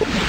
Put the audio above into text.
you